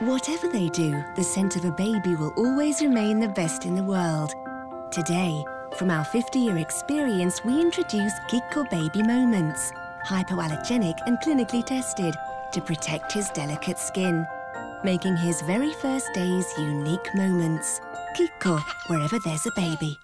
Whatever they do, the scent of a baby will always remain the best in the world. Today, from our 50-year experience, we introduce Chicco Baby Moments, hypoallergenic and clinically tested to protect his delicate skin, making his very first days unique moments. Chicco, wherever there's a baby.